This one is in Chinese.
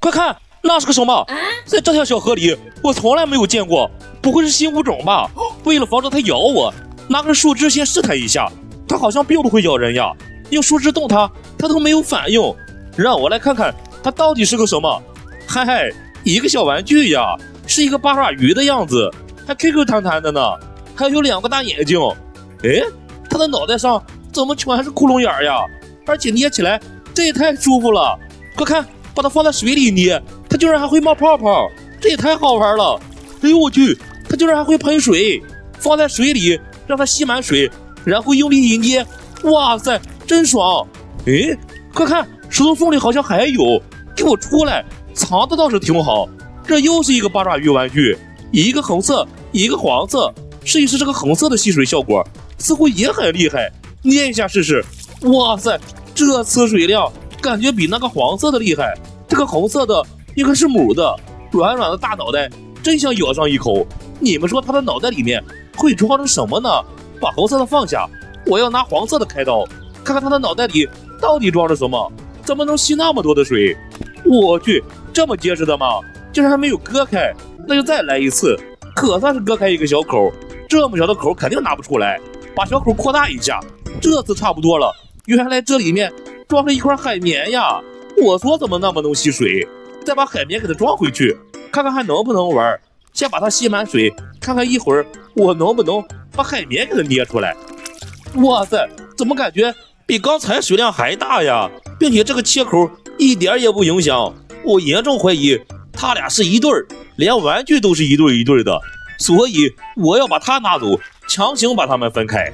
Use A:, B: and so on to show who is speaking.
A: 快看，那是个什么？在这条小河里，我从来没有见过，不会是新物种吧？为了防止它咬我，拿根树枝先试探一下。它好像并不会咬人呀，用树枝动它，它都没有反应。让我来看看它到底是个什么。嗨嗨，一个小玩具呀，是一个八爪鱼的样子，还 Q Q 弹弹的呢，还有两个大眼睛。哎，它的脑袋上怎么全是窟窿眼呀？而且捏起来这也太舒服了。快看，把它放在水里捏，它居然还会冒泡泡，这也太好玩了。哎呦我去，它居然还会喷水，放在水里让它吸满水。然后用力一捏，哇塞，真爽！哎，快看，石头缝里好像还有，给我出来！藏的倒是挺好。这又是一个八爪鱼玩具，一个红色，一个黄色。试一试这个红色的吸水效果，似乎也很厉害。捏一下试试，哇塞，这次水量感觉比那个黄色的厉害。这个红色的应该是母的，软软的大脑袋，真想咬上一口。你们说它的脑袋里面会装着什么呢？把红色的放下，我要拿黄色的开刀，看看它的脑袋里到底装着什么，怎么能吸那么多的水？我去，这么结实的吗？竟然还没有割开，那就再来一次，可算是割开一个小口。这么小的口肯定拿不出来，把小口扩大一下，这次差不多了。原来这里面装了一块海绵呀！我说怎么那么能吸水？再把海绵给它装回去，看看还能不能玩。先把它吸满水，看看一会儿我能不能。把海绵给它捏出来，哇塞，怎么感觉比刚才水量还大呀？并且这个切口一点也不影响，我严重怀疑他俩是一对儿，连玩具都是一对一对的，所以我要把它拿走，强行把它们分开。